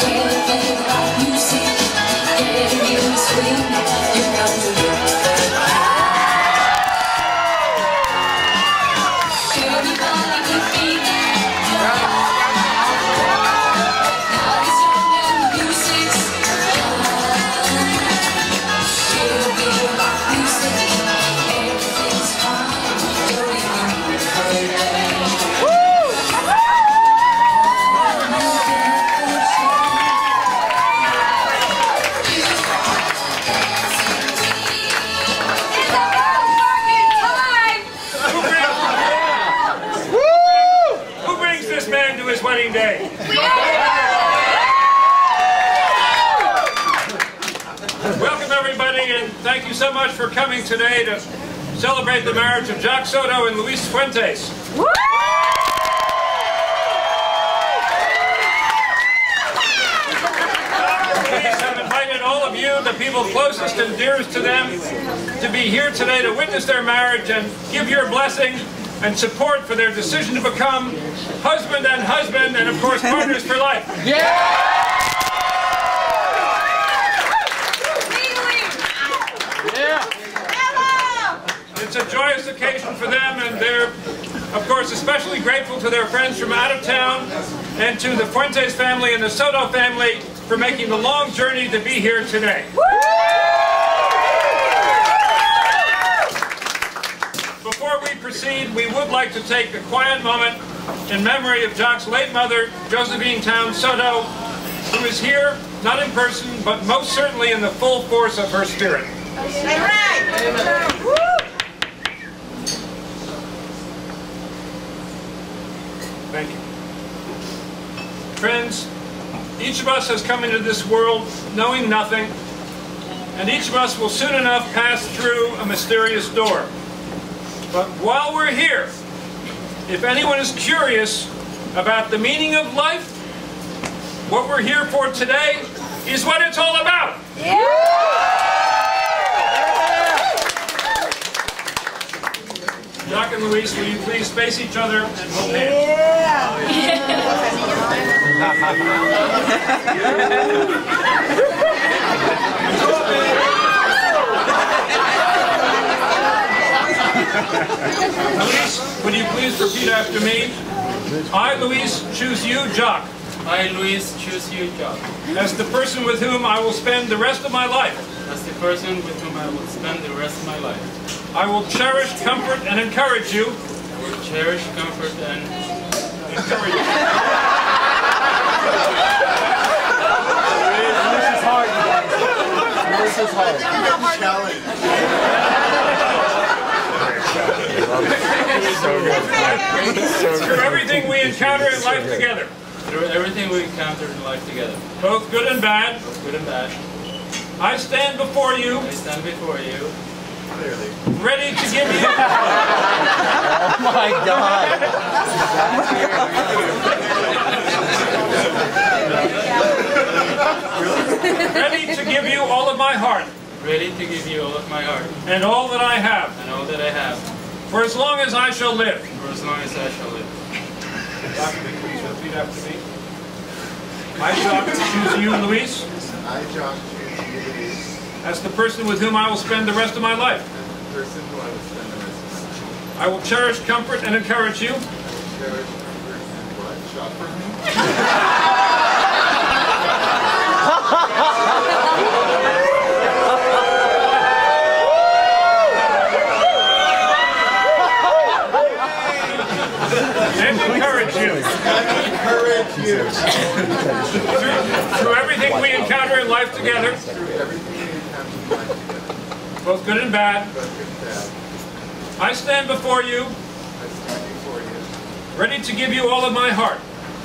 Can't think about. Thank you so much for coming today to celebrate the marriage of Jock Soto and Luis Fuentes. You, the people closest and dearest to them, to be here today to witness their marriage and give your blessing and support for their decision to become husband and husband and, of course, partners for life. It's a joyous occasion for them, and they're, of course, especially grateful to their friends from out of town and to the Fuentes family and the Soto family for making the long journey to be here today. Before we proceed, we would like to take a quiet moment in memory of Jock's late mother, Josephine Town Soto, who is here, not in person, but most certainly in the full force of her spirit. Thank you. Friends, each of us has come into this world knowing nothing, and each of us will soon enough pass through a mysterious door. But while we're here, if anyone is curious about the meaning of life, what we're here for today is what it's all about. Jock and Luis, will you please face each other and hold hands? Luis, would you please repeat after me? I, Luis, choose you, Jock, I, Luis, choose you, Jock, as the person with whom I will spend the rest of my life. as the person with whom I will spend the rest of my life. I will cherish, comfort, and encourage you. I will cherish, comfort, and Encourage you. Through everything we encounter in life together, through everything we encounter in life together, both good and bad, Both good and bad, I stand before you, I stand before you, Clearly. ready to give you, oh my God. ready to give you all of my heart. Ready to give you all of my heart. And all that I have, and all that I have, for as long as I shall live. for as long as I shall live. Doctor, please repeat after me. I, shall choose you, Luis, I, shall choose you, Luis, as the person with whom I will spend the rest of my life. as the person who I will spend the rest of my life. I will cherish, comfort, and encourage you. I will cherish, comfort, and what? Shopper? and encourage you. Encourage you. Through, through everything we encounter in life together, Through everything we encounter in life together, both good and bad, both good and bad, I stand before you, I stand before you, ready to give you all of my heart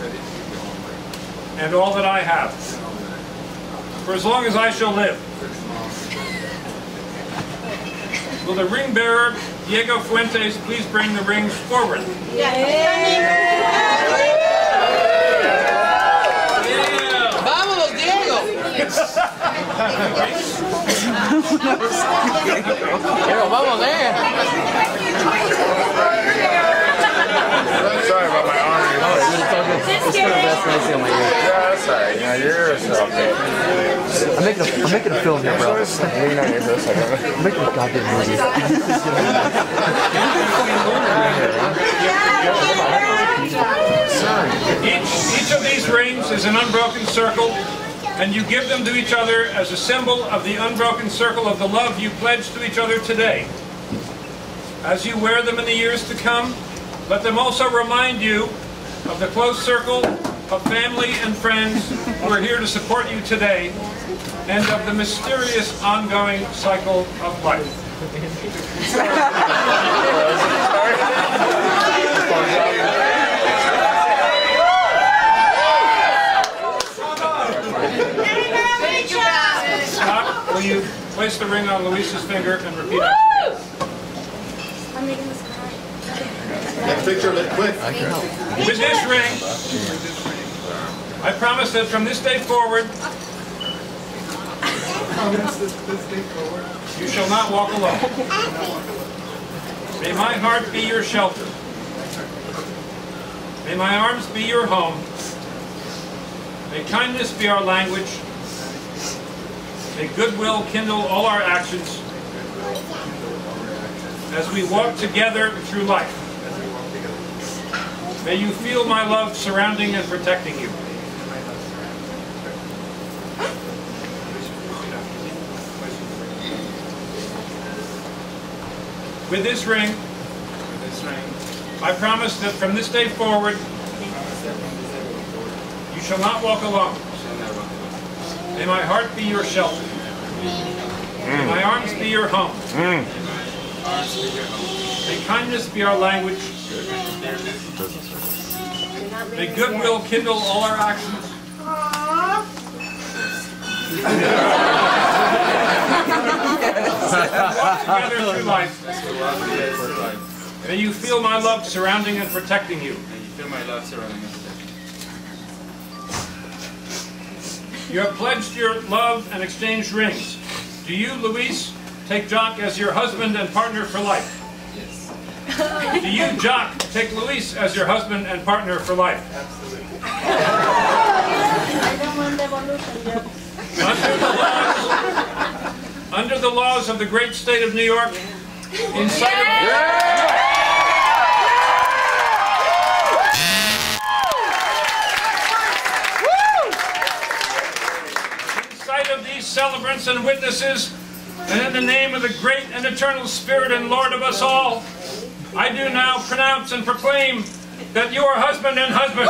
ready to give you all my heart and all that I have, and all that I have. for as long as I shall live. For as long as I Will the ring bearer, Diego Fuentes, please bring the rings forward? ¡Vámonos, Diego! Diego, vamos, eh. Sorry about my arm. Let's put a vest on my ear. Yeah, that's alright. you're okay. I'm making a, I'm making a film here, bro. Lean on yours for a second. I'm making a goddamn movie. Each, each of these rings is an unbroken circle, and you give them to each other as a symbol of the unbroken circle of the love you pledge to each other today. As you wear them in the years to come, let them also remind you of the close circle of family and friends who are here to support you today, and of the mysterious ongoing cycle of life. Scott, will you Place the ring on Luis's finger and repeat. I'm making this cry. Get a picture of it quick. With this ring, I promise that from this day forward, you shall not walk alone. May my heart be your shelter. May my arms be your home. May kindness be our language. May goodwill kindle all our actions as we walk together through life. May you feel my love surrounding and protecting you. With this ring, I promise that from this day forward, you shall not walk alone. you shall never walk alone. May my heart be your shelter. May my arms be your home. May kindness be our language. May goodwill kindle all our actions. May you feel my love surrounding and protecting you. and you feel my love surrounding us. You have pledged your love and exchanged rings. Do you, Luis, take Jock as your husband and partner for life? Yes. Do you, Jock, take Luis as your husband and partner for life? I don't want devolution. Under the laws, under the laws of the great state of New York, in sight of, celebrants and witnesses, and in the name of the great and eternal Spirit and Lord of us all, I do now pronounce and proclaim that you are husband and husband.